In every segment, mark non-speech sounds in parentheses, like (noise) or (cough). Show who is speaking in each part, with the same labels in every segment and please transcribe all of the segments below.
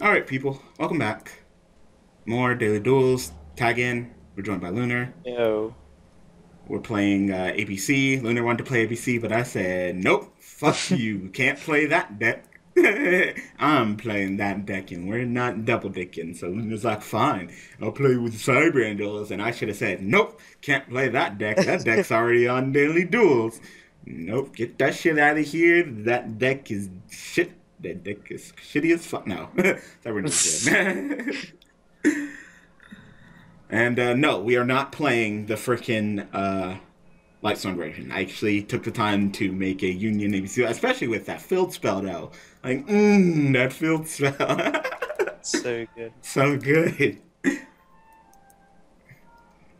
Speaker 1: All right, people, welcome back. More daily duels. Tag in. We're joined by Lunar.
Speaker 2: Yo.
Speaker 1: We're playing uh, ABC. Lunar wanted to play ABC, but I said nope. Fuck (laughs) you. Can't play that deck. (laughs) I'm playing that deck, and we're not double dicking. So Lunar's like, fine, I'll play with Cyber Angels, and I should have said nope. Can't play that deck. (laughs) That deck's already on daily duels. Nope, get that shit out of here. That deck is shit. That dick is shitty as fuck. No, Cybrand is good. and uh, no, we are not playing the freaking uh, Lightstorm version. I actually took the time to make a Union ABC, especially with that field spell though. Like, mmm, that field spell. (laughs)
Speaker 2: so good.
Speaker 1: So good.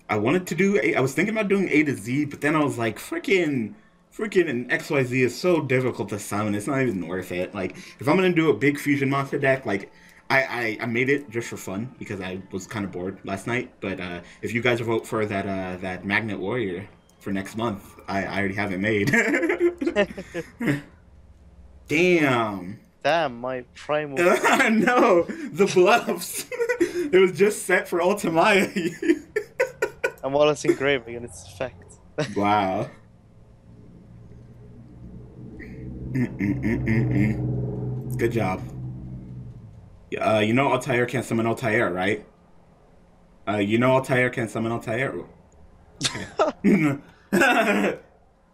Speaker 1: I wanted to do. A, I was thinking about doing A to Z, but then I was like, freaking freaking an XYZ is so difficult to summon. It's not even worth it. Like, if I'm gonna do a big fusion monster deck, like, I, I, I made it just for fun because I was kind of bored last night. But uh, if you guys vote for that uh, that Magnet Warrior for next month, I, I already have it made. (laughs) Damn.
Speaker 2: Damn, my primal. (laughs)
Speaker 1: no, the bluffs. (laughs) it was just set for Ultimaya.
Speaker 2: and while it's engraving and its effect.
Speaker 1: wow. Good job. Uh, you know Altair can't summon Altair, right? Uh, you know Altair can't summon Altair. Okay. (laughs) uh,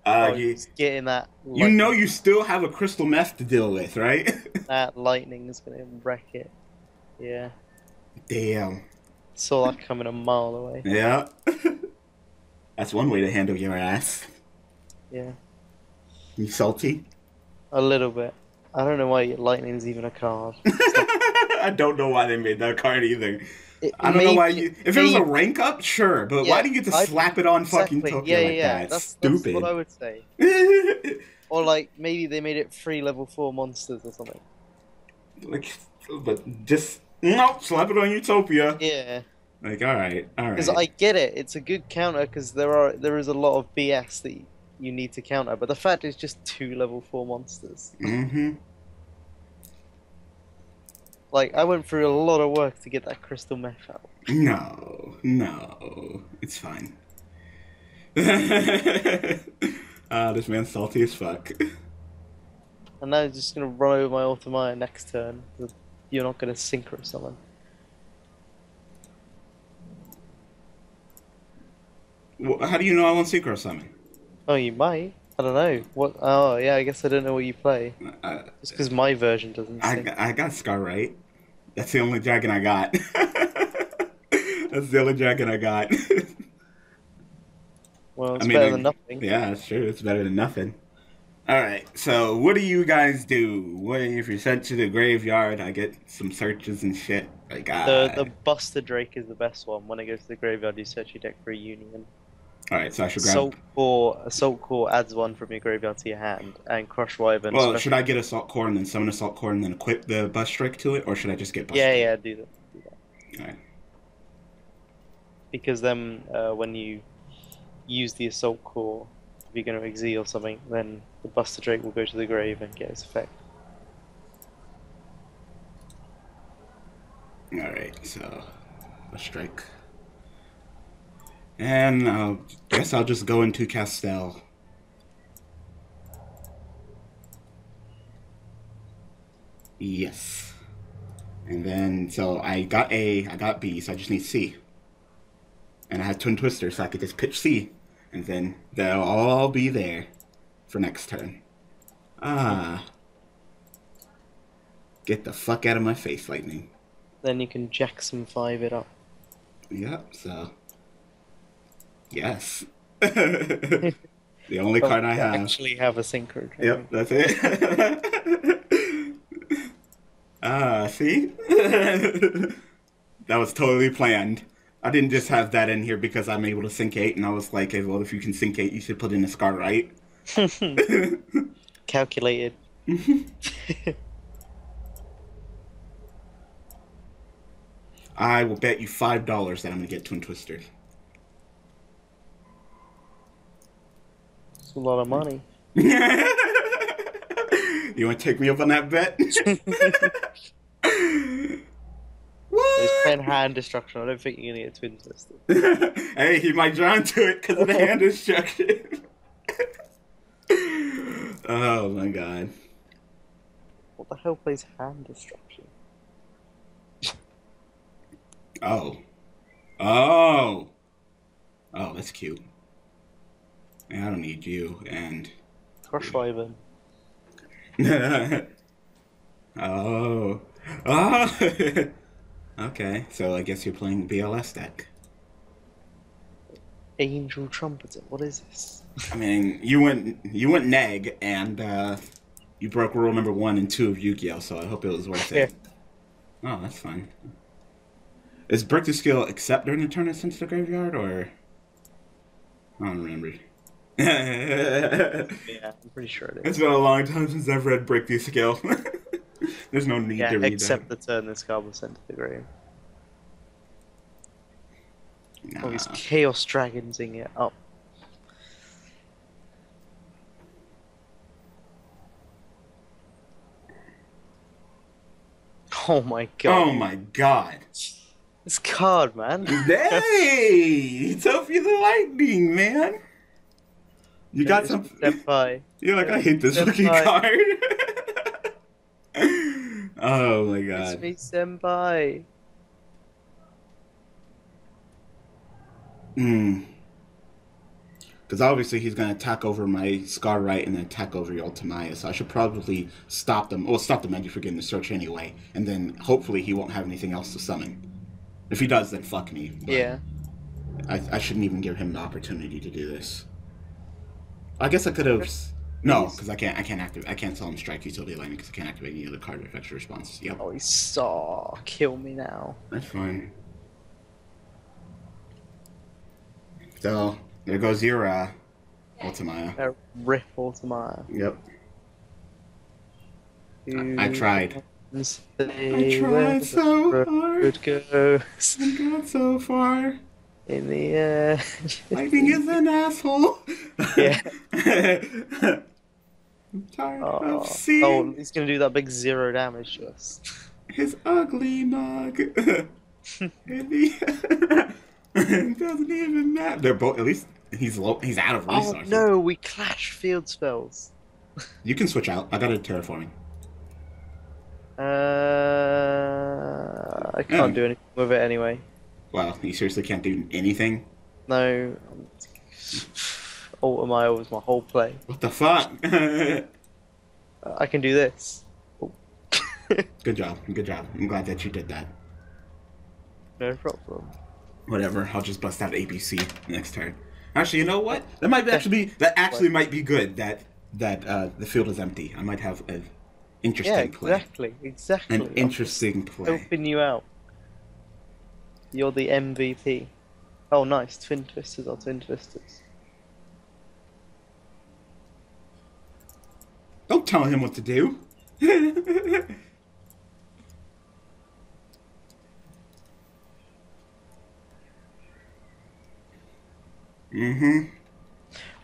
Speaker 2: oh,
Speaker 1: you,
Speaker 2: getting that.
Speaker 1: You know you still have a crystal meth to deal with, right? (laughs)
Speaker 2: that lightning is gonna wreck it. Yeah.
Speaker 1: Damn.
Speaker 2: Saw that coming a mile away.
Speaker 1: Yeah. (laughs) That's one way to handle your ass.
Speaker 2: Yeah.
Speaker 1: You salty?
Speaker 2: A little bit. I don't know why lightning's even a card. (laughs)
Speaker 1: I don't know why they made that card either. It I don't know why you. If it was a rank up, sure, but yeah, why do you get to I'd, slap it on exactly. fucking Tokyo yeah, like yeah, that? That's, Stupid.
Speaker 2: That's what I would say. (laughs) or like maybe they made it free level four monsters or something.
Speaker 1: Like, but just no, slap it on Utopia.
Speaker 2: Yeah.
Speaker 1: Like, all right, all right.
Speaker 2: Because I get it, it's a good counter because there are there is a lot of BS that you need to counter, but the fact is just two level four monsters.
Speaker 1: Mm-hmm.
Speaker 2: Like I went through a lot of work to get that crystal meth out.
Speaker 1: No, no, it's fine. (laughs) Ah, this man's salty as fuck.
Speaker 2: And now he's just gonna run over my Ultimaya next turn. You're not gonna synchro summon.
Speaker 1: Well, how do you know I won't synchro summon?
Speaker 2: Oh, you might. I don't know. What? Oh, yeah. I guess I don't know what you play. Uh, Just because my version doesn't.
Speaker 1: I I got Scarlight. That's the only dragon I got. (laughs) That's the only dragon I got. (laughs)
Speaker 2: well, it's I mean, better than nothing.
Speaker 1: Yeah, true. It's better than nothing. All right. So, what do you guys do? What if you're sent to the graveyard? I get some searches and shit. Like, uh,
Speaker 2: the the Buster Drake is the best one. When it goes to the graveyard, you search your deck for a union.
Speaker 1: All right, so I should grab.
Speaker 2: Assault Core, Assault Core adds one from your graveyard to your hand, and Crush Wyvern.
Speaker 1: Well, should I get Assault Core and then summon Assault Core and then equip the Bust Strike to it, or should I just get Bust
Speaker 2: Yeah,
Speaker 1: Strike?
Speaker 2: yeah, do that. Do
Speaker 1: that. All right.
Speaker 2: Because then, uh, when you use the Assault Core, if you're going to exile something, then the Buster Drake will go to the grave and get its effect.
Speaker 1: All right, so Bust Strike. And I guess I'll just go into Castel. Yes. And then, so I got A, I got B, so I just need C. And I had Twin Twister, so I could just pitch C. And then they'll all be there for next turn. Ah. Get the fuck out of my face, Lightning.
Speaker 2: Then you can Jackson 5 it up.
Speaker 1: Yep, so Yes. (laughs) the only oh, card I have.
Speaker 2: Actually, have a synchro.
Speaker 1: Yep, that's it. (laughs) ah, see, (laughs) that was totally planned. I didn't just have that in here because I'm able to sync eight, and I was like, hey, well, if you can sync eight, you should put in a scar, right?
Speaker 2: Calculated.
Speaker 1: I will bet you five dollars that I'm gonna get Twin Twister.
Speaker 2: A lot of money. (laughs)
Speaker 1: you want to take me up on that bet? (laughs) what?
Speaker 2: He's playing hand destruction. I don't think you're gonna get twin twisted. (laughs)
Speaker 1: hey, he might draw into it because of the hand destruction. oh my god.
Speaker 2: What the hell plays hand destruction?
Speaker 1: Oh. Oh. Oh, that's cute. I don't need you. And.
Speaker 2: Crush Wyvern. (laughs)
Speaker 1: oh. Oh. (laughs) okay, so I guess you're playing BLS deck.
Speaker 2: Angel Trumpeter. What is this?
Speaker 1: I mean, you went you went neg and uh, you broke rule number one and two of Yu-Gi-Oh, so I hope it was worth it. Oh, that's fine. Is breakthrough skill except during the turn it to the graveyard, or I don't remember.
Speaker 2: Yeah, I'm pretty sure it is.
Speaker 1: It's been a long time since I've read breakthrough skill. (laughs) There's no need
Speaker 2: Yeah,
Speaker 1: to read
Speaker 2: except
Speaker 1: that.
Speaker 2: the turn this card was sent to the grave. Oh, he's
Speaker 1: Nah.
Speaker 2: Chaos Dragonsing it up. Oh. oh my god.
Speaker 1: Oh my god.
Speaker 2: This card, man.
Speaker 1: Hey! Sophie the Lightning, man! You got some. (laughs)
Speaker 2: By.
Speaker 1: You're like, I hate this
Speaker 2: Step
Speaker 1: fucking card. (laughs) oh my god.
Speaker 2: It's me, Senpai.
Speaker 1: Hmm. Because obviously he's going to attack over my Scarlight and then attack over your Ultimaya, so I should probably stop them. Well, stop the menu for getting the search anyway, and then hopefully he won't have anything else to summon. If he does, then fuck me. but
Speaker 2: Yeah.
Speaker 1: I, I shouldn't even give him the opportunity to do this. I guess I could have. No, because I can't. I can't activate. I can't tell him strike utility lightning because I can't activate any other card that affects your response. Yep,
Speaker 2: Oh, he saw. kill me now.
Speaker 1: that's fine. So there goes your uh, Ultimaya.
Speaker 2: A rip Ultimaya.
Speaker 1: Yep. I tried.
Speaker 2: I
Speaker 1: I tried so hard.
Speaker 2: Good goes
Speaker 1: I got so far.
Speaker 2: In the (laughs) air.
Speaker 1: Lightning is an asshole.
Speaker 2: Yeah. (laughs)
Speaker 1: I'm tired
Speaker 2: Oh,
Speaker 1: of seeing
Speaker 2: oh, he's gonna do that big zero damage to us.
Speaker 1: his ugly mug. (laughs) and he doesn't even matter. They're both. At least he's low. He's out of resources.
Speaker 2: Oh no, we clash field spells.
Speaker 1: You can switch out. I got a terraforming.
Speaker 2: Uh, I can't do anything with it anyway.
Speaker 1: Wow, you seriously can't do anything.
Speaker 2: No. Ultimaya was my whole play.
Speaker 1: What the fuck? (laughs)
Speaker 2: I can do this.
Speaker 1: Good job. Good job. I'm glad that you did that.
Speaker 2: no problem.
Speaker 1: Whatever. I'll just bust out ABC next turn. Actually, you know what? That might actually be. That actually might be good. That that uh, the field is empty. I might have an interesting
Speaker 2: Yeah,
Speaker 1: play.
Speaker 2: exactly, exactly.
Speaker 1: An interesting play.
Speaker 2: Helping you out. You're the MVP. Oh, nice. Twin twisters are twin twisters.
Speaker 1: Don't tell him what to do. (laughs) mm-hmm.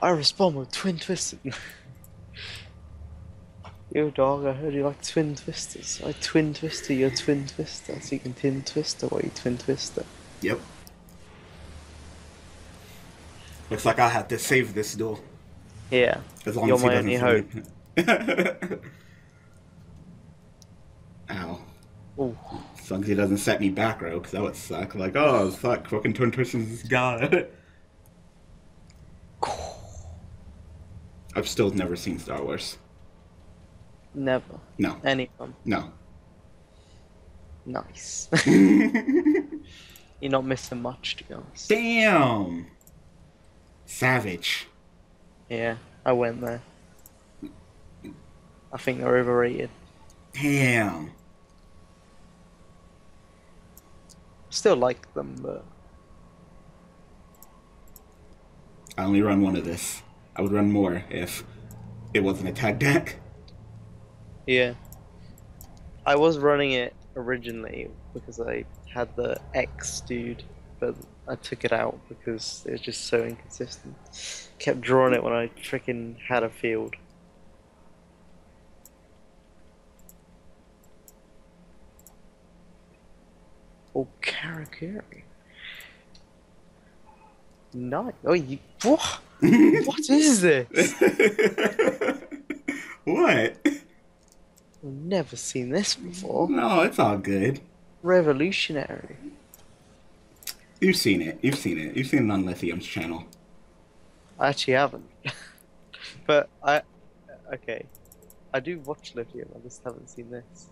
Speaker 2: I respond with twin twisters. (laughs) Yo, dog, I heard you like twin twisters. I twin twister your twin twister, so you can tin twister while you twin twister.
Speaker 1: Yep. Looks like I'll have to save this duel.
Speaker 2: Yeah.
Speaker 1: As long
Speaker 2: You're
Speaker 1: as he
Speaker 2: my only
Speaker 1: hope. (laughs) Ow.
Speaker 2: Ooh.
Speaker 1: As long as he doesn't set me back row, because that would suck. Like, oh, fuck, fucking Twin Twisters is God. (laughs) I've still never seen Star Wars.
Speaker 2: Never.
Speaker 1: No,
Speaker 2: Any of them?
Speaker 1: no.
Speaker 2: Nice. (laughs) You're not missing much, to be honest.
Speaker 1: Damn! Savage.
Speaker 2: Yeah, I went there. I think they're overrated.
Speaker 1: Damn.
Speaker 2: Still like them, but
Speaker 1: I only run one of this. I would run more if it was an attack deck.
Speaker 2: Yeah. I was running it originally because I had the X dude, but I took it out because it was just so inconsistent. Kept drawing it when I freaking had a field. Oh, Karakuri. Nice. Oh, you. What? (laughs) what is this? (laughs)
Speaker 1: what?
Speaker 2: I've never seen this before.
Speaker 1: No, it's all good.
Speaker 2: Revolutionary.
Speaker 1: You've seen it. You've seen it. You've seen it on Lithium's channel.
Speaker 2: I actually haven't. (laughs) but I. Okay. I do watch Lithium, I just haven't seen this.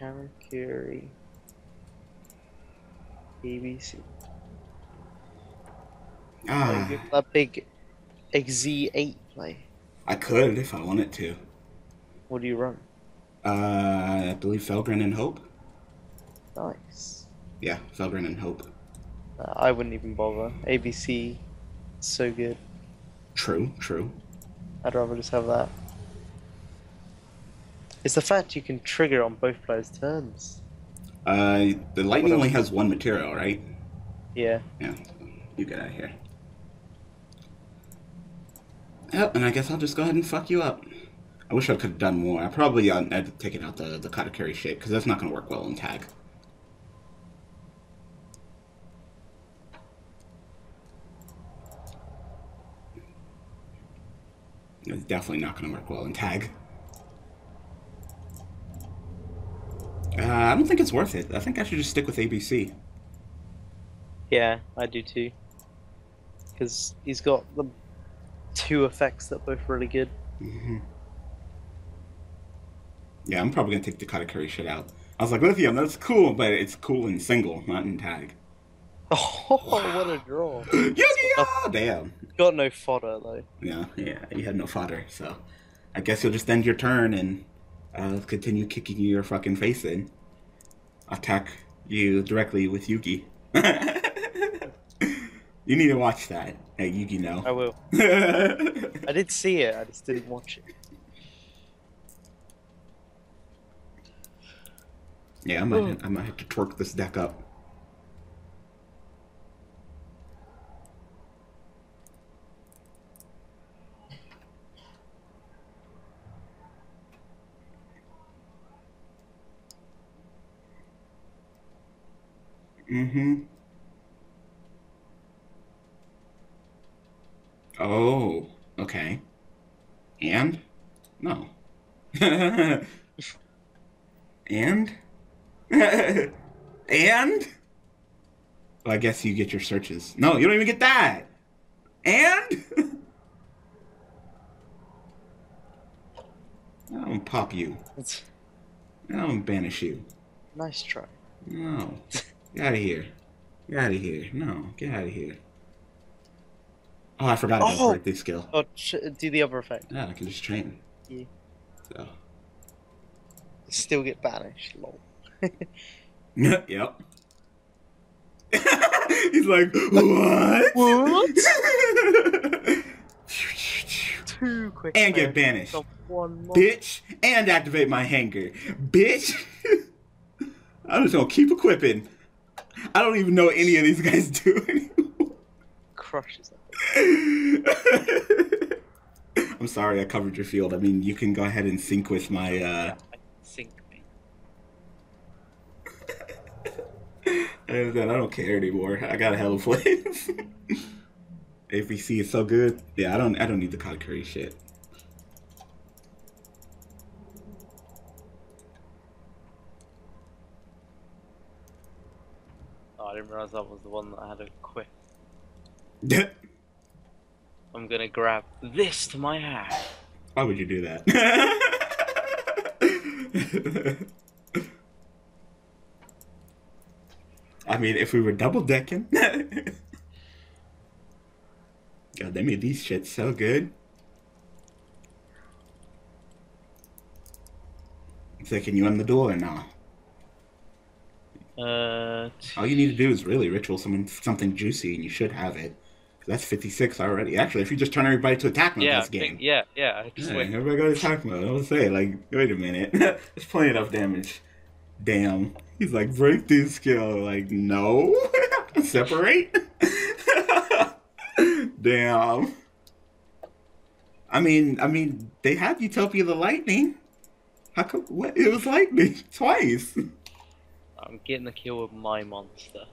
Speaker 2: Karakuri. ABC.
Speaker 1: Ah,
Speaker 2: Like, that big XZ8 play.
Speaker 1: I could if I wanted to.
Speaker 2: What do you run?
Speaker 1: Uh, I believe Felgrand and Hope.
Speaker 2: Nice.
Speaker 1: Yeah, Felgrand and Hope.
Speaker 2: Uh, I wouldn't even bother. ABC, so good.
Speaker 1: True, true.
Speaker 2: I'd rather just have that. It's the fact you can trigger on both players' turns.
Speaker 1: Uh, the lightning only has one material, right?
Speaker 2: Yeah.
Speaker 1: Yeah, you get out of here. Yep, and I guess I'll just go ahead and fuck you up. I wish I could have done more. I probably uh, had to take out the the Karakuri shape, because that's not gonna work well in tag. It's definitely not gonna work well in tag. Uh, I don't think it's worth it. I think I should just stick with ABC.
Speaker 2: Yeah, I do too. Because he's got the two effects that are both really good.
Speaker 1: hmm Yeah, I'm probably gonna take the Karakuri shit out. I was like, Lithium, that's cool, but it's cool in single, not in tag. (laughs)
Speaker 2: Oh, what a draw. (gasps)
Speaker 1: Yu-Gi-Oh! Damn.
Speaker 2: Got no fodder though.
Speaker 1: Yeah, yeah, you had no fodder, so I guess you'll just end your turn and uh, continue kicking your fucking face in. Attack you directly with Yugi. (laughs) you need to watch that at Yugi
Speaker 2: I will. (laughs) I did see it, I just didn't watch it.
Speaker 1: yeah, I might, I might have to twerk this deck up. Mm-hmm. Oh, okay. And? No. (laughs) and? (laughs) and? Well, I guess you get your searches. No, you don't even get that. And? (laughs) I don't pop you.
Speaker 2: It's
Speaker 1: I don't banish you.
Speaker 2: nice try.
Speaker 1: No. Get out of here. Get out of here. No, get out of here. Oh, I forgot about
Speaker 2: Oh!
Speaker 1: skill.
Speaker 2: Oh, do the other effect.
Speaker 1: Yeah, I can just train.
Speaker 2: Yeah.
Speaker 1: So.
Speaker 2: Still get banished. Lol. (laughs)
Speaker 1: yep. (laughs) He's like, what?
Speaker 2: What? (laughs) Two quick.
Speaker 1: and get banished. Bitch. And activate my hangar. Bitch. I'm just gonna keep equipping. I don't even know what any of these guys do anymore.
Speaker 2: Crushes it. (laughs)
Speaker 1: I'm sorry I covered your field. I mean, you can go ahead and sync with my, uh,
Speaker 2: Sink me. (laughs)
Speaker 1: and then I don't care anymore. I got a hell of plays. (laughs) ABC is so good. Yeah, I don't, I don't need the Karakuri shit.
Speaker 2: Oh, I didn't realize that was the one that I had a quick. I'm gonna grab this to my hand.
Speaker 1: Why would you do that? I mean, if we were double decking. God, they made these shits so good. So can you on the door now?
Speaker 2: Uh,
Speaker 1: All you need to do is really ritual something something juicy, and you should have it. That's 56 already. Actually, if you just turn everybody to attack mode,
Speaker 2: yeah,
Speaker 1: that's game.
Speaker 2: think, yeah, yeah. Just
Speaker 1: Yeah,
Speaker 2: went.
Speaker 1: everybody go to attack mode. I was say, like, wait a minute. (laughs) There's plenty enough damage. Damn. He's like, breakthrough skill. Like, no. (laughs) Separate. (laughs) Damn. I mean, I mean, they have Utopia the Lightning. How come? What? It was lightning twice.
Speaker 2: I'm getting the kill with my monster.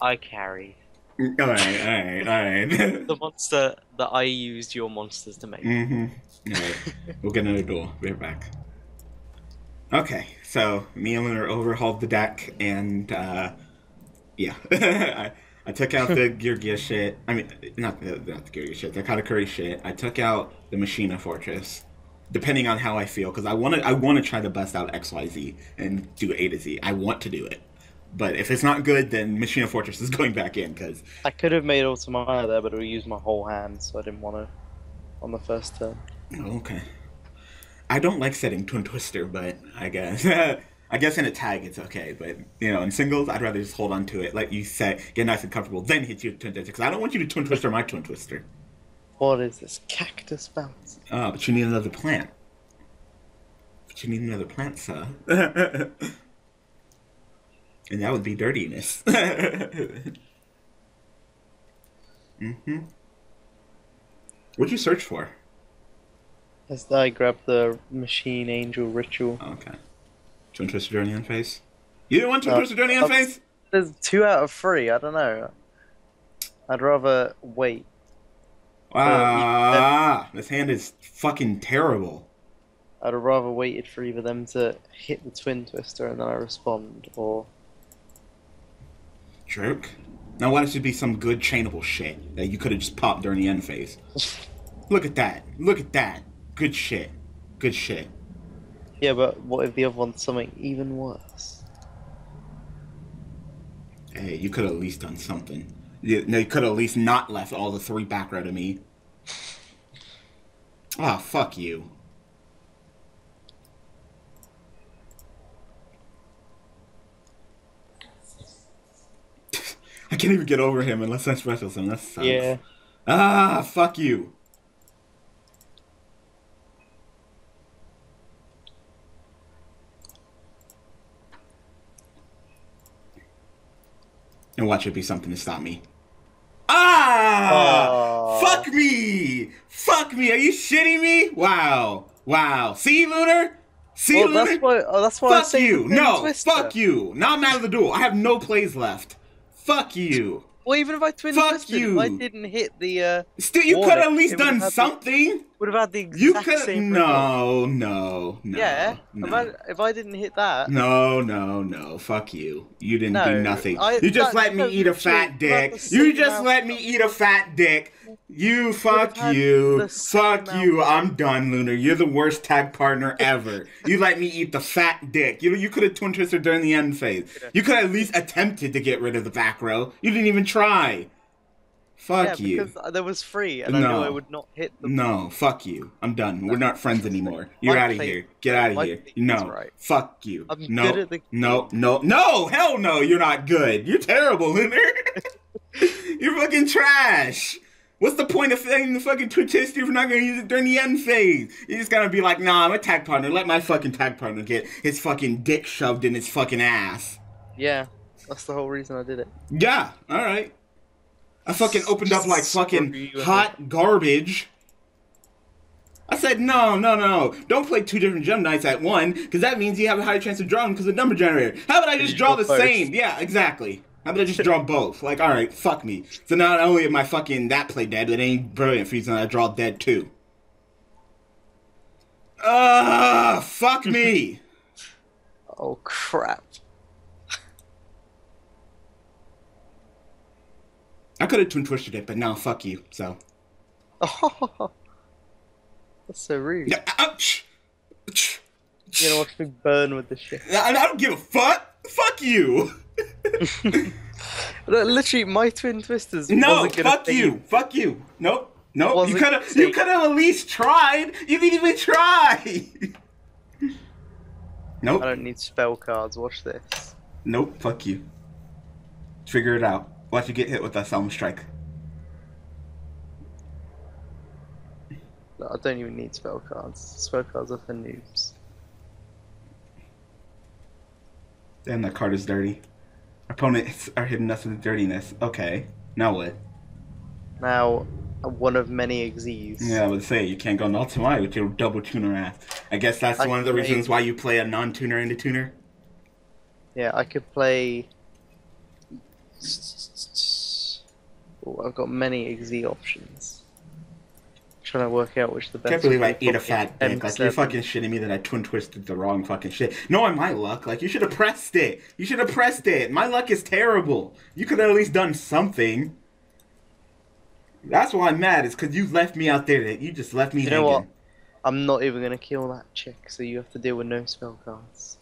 Speaker 2: I carry. (laughs)
Speaker 1: all right, all right, all right. (laughs)
Speaker 2: The monster that I used your monsters to make.
Speaker 1: mm-hmm. All right, we'll get another duel. Right back. Okay, so me and Lunar overhauled the deck, and uh, yeah, (laughs) I, I took out the Gear Gear shit. I mean, not the not the Gear Gear shit, the Karakuri shit. I took out the Machina Fortress, depending on how I feel, because I want to I want to try to bust out X Y Z and do A to Z. I want to do it, but if it's not good, then Machina Fortress is going back in because
Speaker 2: I could have made Automata there, but it would use my whole hand, so I didn't want to on the first turn.
Speaker 1: Oh, okay. I don't like setting Twin Twister, but I guess (laughs) I guess in a tag it's okay. But you know, in singles, I'd rather just hold on to it, let you set, get nice and comfortable, then hit you with Twin Twister. Because I don't want you to Twin Twister my Twin Twister.
Speaker 2: What is this cactus bounce?
Speaker 1: Uh, but you need another plant. But you need another plant, sir. (laughs) and that would be dirtiness. (laughs) mm-hmm. What'd you search for?
Speaker 2: As I grabbed the machine angel ritual.
Speaker 1: Oh, okay. Twin Twister Journey on face? You didn't want Twin
Speaker 2: Uh,
Speaker 1: Twister Journey on
Speaker 2: uh,
Speaker 1: face?
Speaker 2: There's two out of three. I don't know. I'd rather wait.
Speaker 1: Ah, this hand is fucking terrible.
Speaker 2: I'd have rather waited for either them to hit the twin twister and then I respond, or
Speaker 1: Jerk. Now why does it be some good chainable shit that you could have just popped during the end phase? Look at that. Look at that. Good shit. Good shit.
Speaker 2: yeah. But what if the other one's something even worse?
Speaker 1: Hey, you could have at least done something. You, no, you could have at least not left all the three back row to me. Ah, fuck you. I can't even get over him unless I special him. That sucks.
Speaker 2: Yeah.
Speaker 1: Ah, fuck you. And watch it be something to stop me. Ah! Fuck me! Fuck me! Are you shitting me? Wow! Wow! See, Lunar? See,
Speaker 2: Well,
Speaker 1: Lunar?
Speaker 2: that's why. Oh, that's why.
Speaker 1: Fuck you! No! Fuck you! Now I'm out of the duel. I have no plays left. Fuck you!
Speaker 2: Well, even if I twin
Speaker 1: Fuck
Speaker 2: twisted, if I didn't hit the, uh,
Speaker 1: Still, you could have at least done something.
Speaker 2: Have had the exact
Speaker 1: You could
Speaker 2: same.
Speaker 1: no, no, no.
Speaker 2: yeah.
Speaker 1: no.
Speaker 2: Imagine if I didn't hit that.
Speaker 1: No, no, no. Fuck you. You didn't do nothing.
Speaker 2: I-
Speaker 1: you just
Speaker 2: that-
Speaker 1: let me eat a fat dick. You just let me eat a fat dick. You fuck you. Fuck
Speaker 2: amount
Speaker 1: you. I'm done, Lunar. You're the worst tag partner (laughs) ever. you let me eat the fat dick. You you could have twin twisted during the end phase. You could at least attempted to get rid of the back row. You didn't even try. Fuck
Speaker 2: yeah,
Speaker 1: you.
Speaker 2: because there was free, and I
Speaker 1: No.
Speaker 2: knew I would not hit the.
Speaker 1: No, fuck you. I'm done. We're not friends anymore. You're out of here. Get out of here. No.
Speaker 2: right.
Speaker 1: Fuck you.
Speaker 2: I'm
Speaker 1: no.
Speaker 2: good at the
Speaker 1: No, no, no. Hell no. You're not good. You're terrible, Lunar. (laughs) you're fucking trash. What's the point of saying the fucking Twitch history if you're not gonna use it during the end phase? You're just gonna be like, nah, I'm a tag partner. Let my fucking tag partner get his fucking dick shoved in his fucking ass.
Speaker 2: Yeah, that's the whole reason I did it.
Speaker 1: Yeah, alright. I fucking opened up like fucking hot garbage. I said, no, no, no. Don't play two different gem knights at one, because that means you have a higher chance of drawing because of number generator. How about I just draw the
Speaker 2: first.
Speaker 1: same? Yeah, exactly. How about I just draw both? Like, alright, fuck me. So not only am I fucking that play dead, but it ain't brilliant for you, so I draw dead too. Ah, fuck me. (laughs)
Speaker 2: Oh crap!
Speaker 1: I could have twin twisted it, but no, fuck you. So
Speaker 2: Oh, (laughs) that's so rude.
Speaker 1: yeah, uh, ouch. Ch-
Speaker 2: You're gonna watch me burn with this shit.
Speaker 1: I, I don't give a fuck. Fuck you. (laughs)
Speaker 2: Literally, my twin twisters.
Speaker 1: No,
Speaker 2: wasn't gonna
Speaker 1: fuck you. Fuck you. Nope. Nope. You
Speaker 2: Wasn't
Speaker 1: could have. You could have at least tried. You didn't even try. (laughs) Nope.
Speaker 2: I don't need spell cards. Watch this.
Speaker 1: Nope. Fuck you. Figure it out. Watch you get hit with that Selma strike.
Speaker 2: No, I don't even need spell cards. Spell cards are for noobs.
Speaker 1: Damn, that card is dirty. Opponents are hitting us with dirtiness. Okay. Now what?
Speaker 2: Now, one of many Xyz.
Speaker 1: Yeah, I would say you can't go on Ultimate with your double tuner ass. I guess that's
Speaker 2: I
Speaker 1: one of the
Speaker 2: play-
Speaker 1: reasons why you play a non-tuner into tuner.
Speaker 2: Yeah, I could play. Oh, I've got many XZ options. trying to work out which the best.
Speaker 1: Can't believe I eat a fat dick. Like you're fucking shitting me that I twin twisted the wrong fucking shit. No, on my luck. Like you should have pressed it. You should have pressed it. My luck is terrible. You could have at least done something. That's why I'm mad. Is because you left me out there. That you just left me
Speaker 2: You
Speaker 1: hanging.
Speaker 2: know what? I'm not even gonna kill that chick, so you have to deal with no spell cards.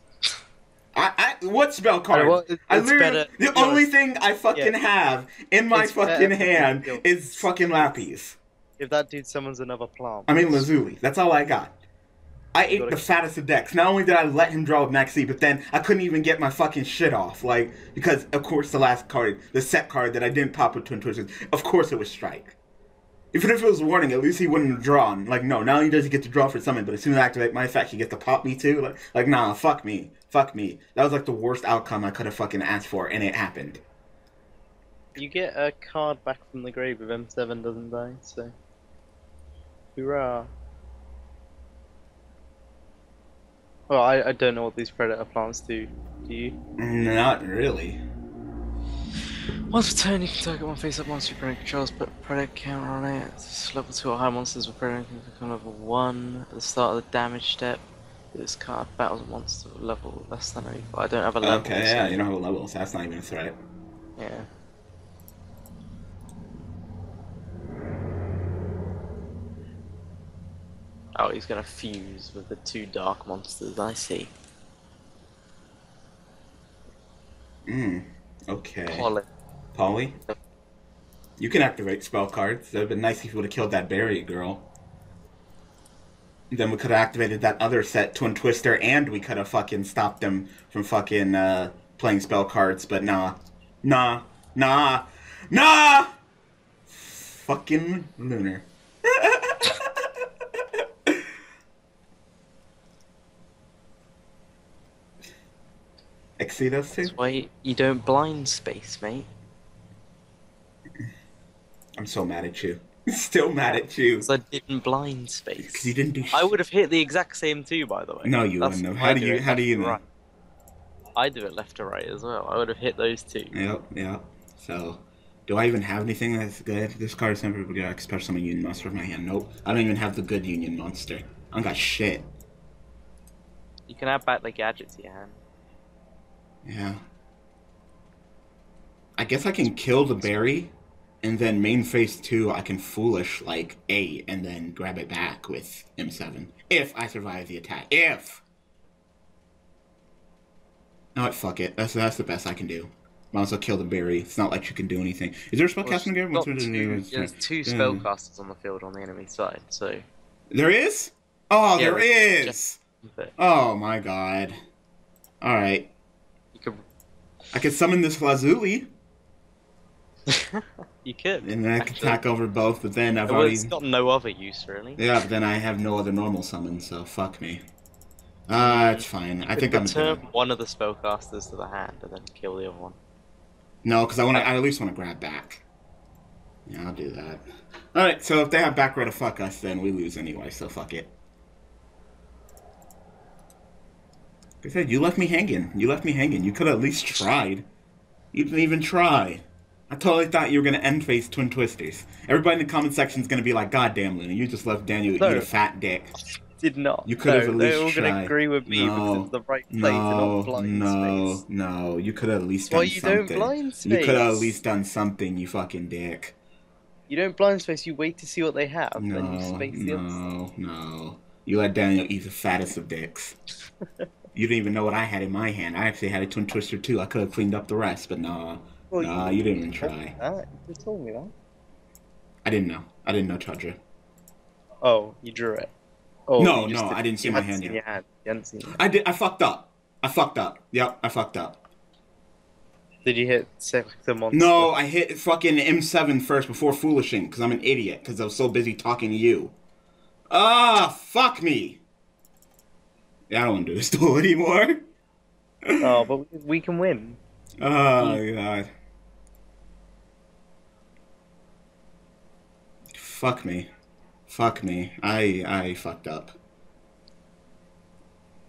Speaker 1: I, I what spell card?
Speaker 2: well,
Speaker 1: I
Speaker 2: it's
Speaker 1: literally
Speaker 2: better-
Speaker 1: the only
Speaker 2: honest.
Speaker 1: thing I fucking
Speaker 2: Yeah.
Speaker 1: have in my fucking hand is fucking lapis.
Speaker 2: If that dude summons another plant.
Speaker 1: I mean Lazuli. That's all I got. I ate
Speaker 2: Gotta-
Speaker 1: the fattest of decks. Not only did I let him draw Maxi, but then I couldn't even get my fucking shit off. Like, because of course the last card, the set card that I didn't pop with Twin Twisters, of course it was Strike. Even if it was Warning, at least he wouldn't have drawn. Like, no, not only does he get to draw for summon, but as soon as I activate my effect, he gets to pop me too. Like, like nah, fuck me. Fuck me. That was like the worst outcome I could have fucking asked for, and it happened.
Speaker 2: You get a card back from the grave if M7 doesn't die, so. Hoorah. Well, I, I don't know what these predator plants do. Do you?
Speaker 1: Not really.
Speaker 2: Once per turn, you can target one face up monster your predator controls, put predator counter on it. It's level 2 or high monsters with predator can become level 1 at the start of the damage step. This card battles a monster with level less than 85. I don't have a level.
Speaker 1: Okay,
Speaker 2: so-
Speaker 1: yeah, you don't have a level, so that's not even a threat.
Speaker 2: Yeah. Oh, he's gonna fuse with the two dark monsters, I see.
Speaker 1: Mm. Okay.
Speaker 2: Polly?
Speaker 1: You can activate spell cards. It would have been nice if you would have killed that Berry girl. Then we could have activated that other set, Twin Twister, and we could have fucking stopped them from fucking uh, playing spell cards, but nah. Nah. Nah. Nah! Fucking Lunar. (laughs) Exceed us?
Speaker 2: That's why you don't blind space, mate.
Speaker 1: I'm so mad at you. (laughs) Still mad at you.
Speaker 2: Because I didn't blind space.
Speaker 1: Because you didn't do
Speaker 2: I would have hit the exact same two, by the way.
Speaker 1: No, you
Speaker 2: That's-
Speaker 1: wouldn't have. How do you-
Speaker 2: it
Speaker 1: how do you know?
Speaker 2: right. I do it left to right as well. I would have hit those two.
Speaker 1: Yep, yep. So, do I even have anything that's good? This card is never good. Express summon Union Monster from my hand. Nope. I don't even have the good Union Monster. I don't got shit.
Speaker 2: You can add back the gadget to your hand.
Speaker 1: Yeah. I guess I can kill the berry, and then main phase two, I can foolish like A, and then grab it back with M7 if I survive the attack. If. No, what, fuck it. That's that's the best I can do. Might as well kill the berry. It's not like you can do anything. Is there a
Speaker 2: Well,
Speaker 1: spellcasting game?
Speaker 2: got
Speaker 1: What's
Speaker 2: two-
Speaker 1: it?
Speaker 2: There's two
Speaker 1: Yeah.
Speaker 2: spellcasters on the field on the enemy side, so.
Speaker 1: There is? Oh,
Speaker 2: Yeah, there's
Speaker 1: is. Oh my god. All right.
Speaker 2: could.
Speaker 1: I could summon this Lazuli, (laughs)
Speaker 2: you could.
Speaker 1: and then I could
Speaker 2: actually.
Speaker 1: attack over both. But then I've
Speaker 2: Well,
Speaker 1: already
Speaker 2: it's got no other use, really.
Speaker 1: yeah. But then I have no other normal summon, so fuck me. Uh, it's fine. I think I'm gonna...
Speaker 2: one of the spellcasters to the hand and then kill the other one.
Speaker 1: no, because I want to. I at least want to grab back. Yeah, I'll do that. All right. So if they have back row to fuck us, then we lose anyway. So fuck it. Like I said, you left me hanging. You left me hanging. You could at least tried. You didn't even try. I totally thought you were gonna end face twin twisters. Everybody in the comment section is gonna be like, "God damn, Luna, you just left Daniel eat
Speaker 2: No.
Speaker 1: a fat dick."
Speaker 2: Did not.
Speaker 1: You could have
Speaker 2: no,
Speaker 1: at
Speaker 2: They're
Speaker 1: least
Speaker 2: all gonna agree with me because
Speaker 1: No.
Speaker 2: it's the right place and
Speaker 1: No,
Speaker 2: not blind
Speaker 1: no,
Speaker 2: space.
Speaker 1: no. no, You could have at least
Speaker 2: Why
Speaker 1: done
Speaker 2: you
Speaker 1: something.
Speaker 2: don't blind space?
Speaker 1: You could have at least done something. You fucking dick.
Speaker 2: You don't blind space. You wait to see what they have,
Speaker 1: No,
Speaker 2: then you space the
Speaker 1: no, no. You let Daniel eat the fattest of dicks. (laughs) you didn't even know what I had in my hand. I actually had a twin twister too. I could have cleaned up the rest, but no,
Speaker 2: Well,
Speaker 1: no, you didn't even try.
Speaker 2: Ah, you told me that.
Speaker 1: I didn't know. I didn't know Chadra.
Speaker 2: Oh, you drew it. Oh,
Speaker 1: No,
Speaker 2: you
Speaker 1: no, I didn't see
Speaker 2: you
Speaker 1: my hand yet.
Speaker 2: Hand. You hadn't seen it.
Speaker 1: I did. I fucked up. I fucked up. Yep, I fucked up.
Speaker 2: Did you hit the monster?
Speaker 1: No, I hit fucking M7 first before foolishing because I'm an idiot because I was so busy talking to you. Ah, fuck me. Yeah, I don't want to do this (laughs) duel anymore.
Speaker 2: Oh, but we can win.
Speaker 1: Oh mm. god. Fuck me. Fuck me. I I fucked up.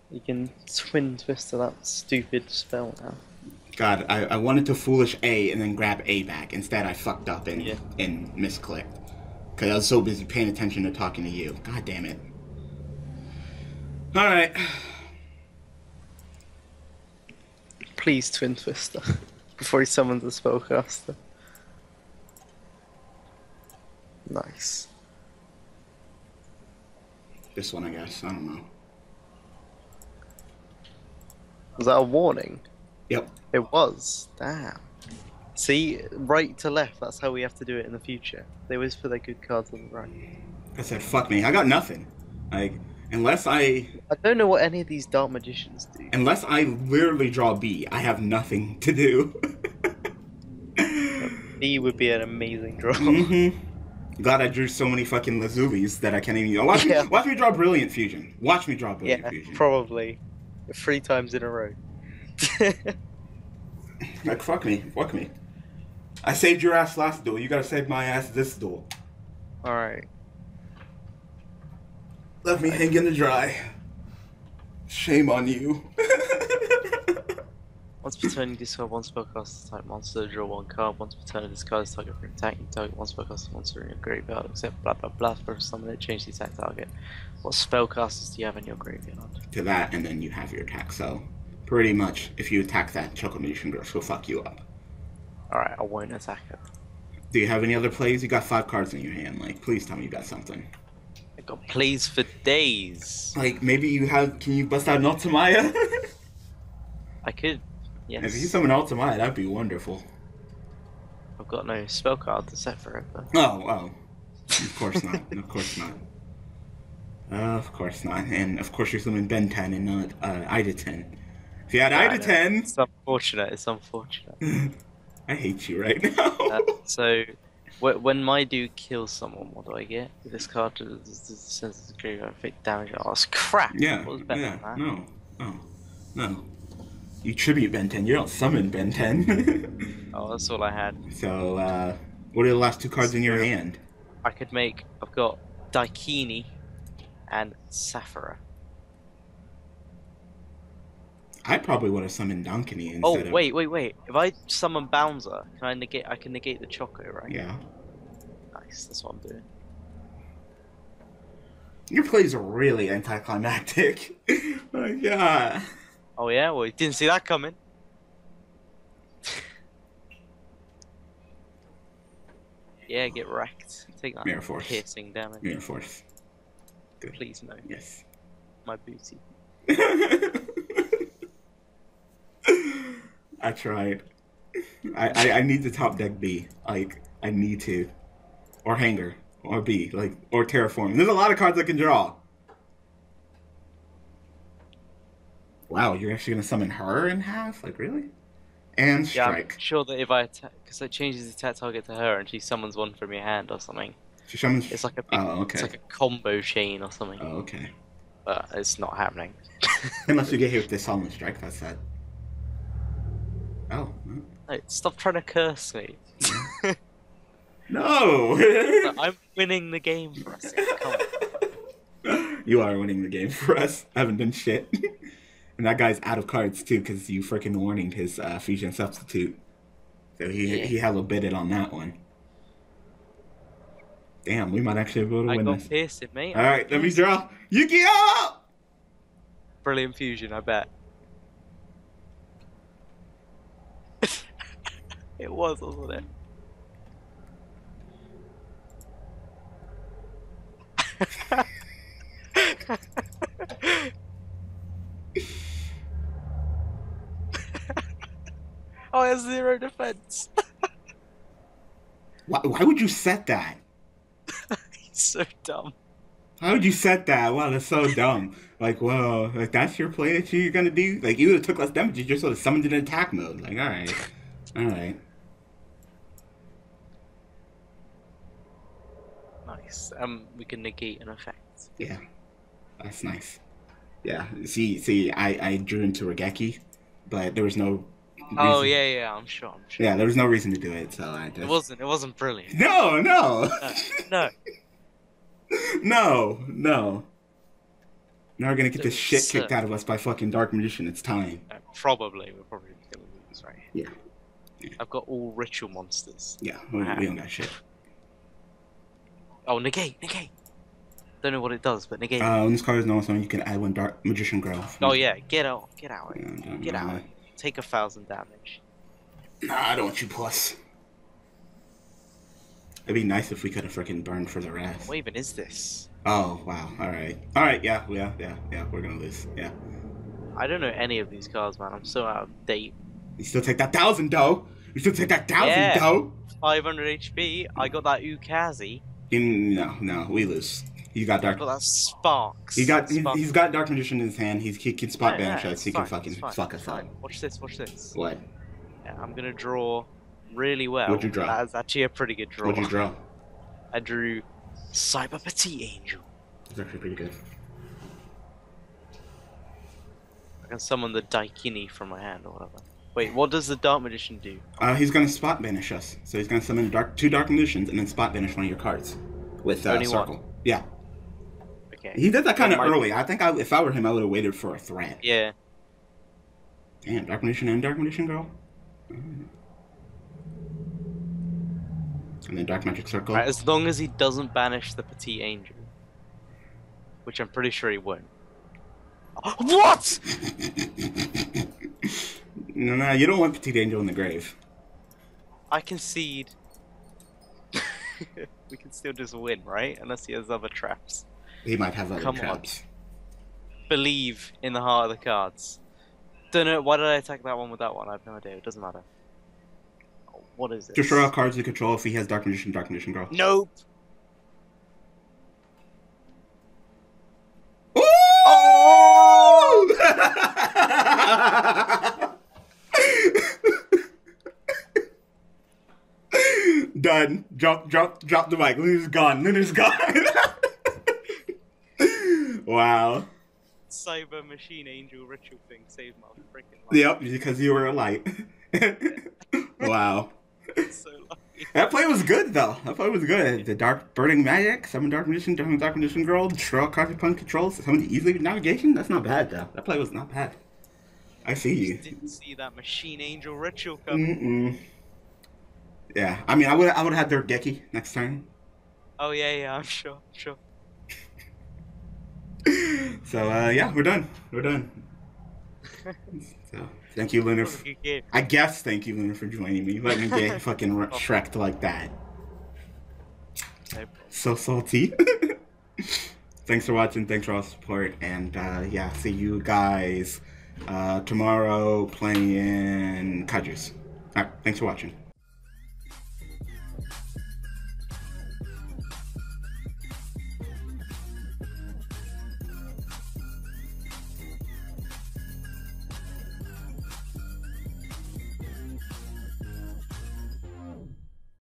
Speaker 2: You can twin twist to that stupid spell now.
Speaker 1: God, I, I wanted to foolish A and then grab A back. Instead, I fucked up and
Speaker 2: Yeah.
Speaker 1: and misclicked. Because I was so busy paying attention to talking to you. God damn it. Alright.
Speaker 2: Please twin twister (laughs) before he summons the spellcaster. Nice.
Speaker 1: This one, I guess. I don't know.
Speaker 2: Was that a warning?
Speaker 1: Yep.
Speaker 2: It was. Damn. See, right to left. That's how we have to do it in the future. They always put their good cards on the right.
Speaker 1: I said, fuck me. I got nothing. Like, unless I
Speaker 2: I don't know what any of these dark magicians do.
Speaker 1: unless I literally draw B, I have nothing to do.
Speaker 2: B would be an amazing draw.
Speaker 1: hmm Glad I drew so many fucking Lazulis that I can't even. Watch,
Speaker 2: Yeah.
Speaker 1: me, watch me draw Brilliant Fusion. Watch me draw Brilliant
Speaker 2: yeah,
Speaker 1: Fusion.
Speaker 2: probably three times in a row. (laughs)
Speaker 1: Like fuck me, fuck me. I saved your ass last duel. You gotta save my ass this duel.
Speaker 2: All right.
Speaker 1: Left me hanging to dry. Shame on you. (laughs)
Speaker 2: Once per turn, you discard one spellcaster type monster, draw one card. Once per turn, discard this target for attack. You target one spellcaster monster in your graveyard, except blah blah blah. For summon it, change the attack target. What spellcasters do you have in your graveyard?
Speaker 1: to that, and then you have your attack. So, pretty much, if you attack that, Choco Magician Girl will fuck you up.
Speaker 2: Alright, I won't attack it.
Speaker 1: Do you have any other plays? You got five cards in your hand. Like, please tell me you got something.
Speaker 2: Got plays for days.
Speaker 1: Like, maybe you have. Can you bust out an Ultimaya? (laughs)
Speaker 2: I could. Yes.
Speaker 1: If you summon Ultimaya, that'd be wonderful.
Speaker 2: I've got no spell card to set for it, but
Speaker 1: Oh, oh. Of course not. of course not. Uh, of course not. And of course you're summoning Benten and not uh, Idaten. If you had
Speaker 2: Yeah,
Speaker 1: Idaten,
Speaker 2: it's unfortunate. It's unfortunate. (laughs)
Speaker 1: I hate you right now.
Speaker 2: Uh, so, when my dude kills someone, what do I get? This card sends a graveyard fake damage. Oh, it's crap.
Speaker 1: yeah,
Speaker 2: What was better
Speaker 1: yeah, no, no, no. You tribute Benten, you don't summon Benten. (laughs)
Speaker 2: Oh, that's all I had.
Speaker 1: so, uh, what are the last two cards in your hand?
Speaker 2: I could make. I've got Dakini and Saffira.
Speaker 1: I probably would have summoned Donkany oh, instead
Speaker 2: Oh
Speaker 1: of.
Speaker 2: wait, wait, wait! If I summon Bouncer, can I negate? I can negate the Choco, right?
Speaker 1: Yeah.
Speaker 2: Nice. That's what I'm doing.
Speaker 1: Your plays are really anticlimactic. (laughs) oh, yeah.
Speaker 2: Oh yeah. Well, you didn't see that coming. (laughs) yeah, get wrecked. Take that
Speaker 1: Mirror Force.
Speaker 2: piercing damage.
Speaker 1: Mirror Force.
Speaker 2: Please no,
Speaker 1: Yes.
Speaker 2: my booty. (laughs)
Speaker 1: I tried. I, I I need to top deck B. Like I need to, or hangar, or B, like or terraform. There's a lot of cards I can draw. Wow, you're actually gonna summon her in half? Like really? And
Speaker 2: Yeah,
Speaker 1: strike.
Speaker 2: I'm sure that if I attack, because it changes the attack target to her, and she summons one from your hand or something.
Speaker 1: She summons.
Speaker 2: It's like a big,
Speaker 1: Oh, okay.
Speaker 2: it's like a combo chain or something.
Speaker 1: Oh, okay.
Speaker 2: But it's not happening.
Speaker 1: Unless you (laughs) get hit with this on strike, that's that. Oh.
Speaker 2: Hey, stop trying to curse me. (laughs)
Speaker 1: no!
Speaker 2: I'm winning the game for us. (laughs)
Speaker 1: You are winning the game for us. I haven't done shit. (laughs) and that guy's out of cards too because you freaking warning his uh, fusion substitute. So he
Speaker 2: Yeah.
Speaker 1: he hella bidded on that one. Damn, we might actually be able to
Speaker 2: I
Speaker 1: win
Speaker 2: got
Speaker 1: this.
Speaker 2: piercing, mate.
Speaker 1: All right, let me draw. Yu-Gi-Oh!
Speaker 2: Brilliant fusion, I bet. It was, wasn't it? (laughs) oh, it has zero defense.
Speaker 1: Why, why would you set that? (laughs)
Speaker 2: He's so dumb.
Speaker 1: How would you set that? Wow, that's so dumb. Like, whoa, like that's your play that you're gonna do? Like, you would have took less damage. You just would have summoned it in attack mode. Like, all right, all right.
Speaker 2: Nice. Um, we can negate an effect.
Speaker 1: Yeah, that's nice. Yeah, see, see, I, I drew into Regeki, but there was no
Speaker 2: Oh yeah, yeah, I'm sure. I'm sure.
Speaker 1: Yeah, there was no reason to do it, so I just.
Speaker 2: It wasn't. It wasn't brilliant.
Speaker 1: No, no,
Speaker 2: No.
Speaker 1: no, (laughs) no. Now we're gonna get this shit
Speaker 2: was,
Speaker 1: kicked
Speaker 2: uh,
Speaker 1: out of us by fucking Dark Magician. It's time.
Speaker 2: no, probably. We're probably gonna lose, right?
Speaker 1: Yeah.
Speaker 2: I've got all ritual monsters.
Speaker 1: Yeah, we, we don't got shit.
Speaker 2: Oh, negate, negate. Don't know what it does, but negate.
Speaker 1: Uh, when this card is normal summon, you can add one Dark Magician Girl.
Speaker 2: oh yeah, get out, get out,
Speaker 1: Yeah,
Speaker 2: get out. Take a thousand damage.
Speaker 1: Nah, I don't want you plus. It'd be nice if we could have freaking burned for the rest.
Speaker 2: What even is this?
Speaker 1: Oh wow! All right, all right. Yeah, yeah, yeah, yeah. We're gonna lose. Yeah.
Speaker 2: I don't know any of these cards, man. I'm so out of date.
Speaker 1: You still take that thousand dough. You still take that thousand
Speaker 2: Yeah.
Speaker 1: dough.
Speaker 2: 500 HP. I got that Ukazi.
Speaker 1: In no, no, we lose. He's got dark.
Speaker 2: got that Sparks.
Speaker 1: He got. He, he's got dark magician in his hand. He's, he can spot
Speaker 2: Yeah, yeah,
Speaker 1: banish us.
Speaker 2: it's
Speaker 1: He can fucking
Speaker 2: fine,
Speaker 1: fuck us up.
Speaker 2: Watch this, watch this.
Speaker 1: What?
Speaker 2: Yeah, I'm gonna draw really well.
Speaker 1: What'd you draw?
Speaker 2: That is actually a pretty good draw.
Speaker 1: What'd you draw?
Speaker 2: I drew Cyber Petite Angel.
Speaker 1: It's actually pretty good.
Speaker 2: I can summon the Dakini from my hand or whatever. Wait, what does the Dark Magician do?
Speaker 1: Uh, he's gonna spot banish us. So he's gonna summon dark two dark magicians and then spot banish one of your cards with uh,
Speaker 2: Only one?
Speaker 1: circle. Yeah,
Speaker 2: Okay.
Speaker 1: he did that kind of early. I think I, if I were him, I would have waited for a threat.
Speaker 2: Yeah.
Speaker 1: Damn, dark magician and dark magician girl. And then dark magic circle.
Speaker 2: Right, as long as he doesn't banish the Petite Angel. Which I'm pretty sure he won't. (gasps) What? (laughs)
Speaker 1: no, no, you don't want petite angel in the grave.
Speaker 2: I concede. (laughs) we can still just win, right? Unless he has other traps.
Speaker 1: He might have other
Speaker 2: Come on.
Speaker 1: traps.
Speaker 2: Believe in the heart of the cards. Don't know. Why did I attack that one with that one? I have no idea. It doesn't matter. Oh, What is it?
Speaker 1: Just draw out cards to control if he has dark magician, dark magician girl.
Speaker 2: Nope. Oh! (laughs) (laughs)
Speaker 1: Done. Drop, drop, drop the mic. Luna's gone. Luna's gone. (laughs) wow.
Speaker 2: Cyber Machine Angel ritual thing saved my freaking life.
Speaker 1: Yep, because you were a light. (laughs) wow. (laughs)
Speaker 2: So.
Speaker 1: That play was good though. That play was good. The dark burning magic, summon dark magician, summon dark magician girl, draw cards upon control, summon the easily navigation. That's not bad though. That play was not bad. I see you.
Speaker 2: Just didn't see that Machine Angel ritual coming.
Speaker 1: Mm-mm. Yeah, I mean, I would I would have had their Geki next turn.
Speaker 2: Oh yeah, yeah, I'm sure, I'm sure. (laughs)
Speaker 1: So uh, yeah, we're done. We're done. (laughs) So thank you, Luna.
Speaker 2: What a
Speaker 1: f-
Speaker 2: good game.
Speaker 1: I guess thank you, Luna, for joining me. Let me get (laughs) fucking r- shreked like that. So salty. thanks for watching. Thanks for all the support. And uh, yeah, see you guys uh, tomorrow playing Kaijus. All right, thanks for watching.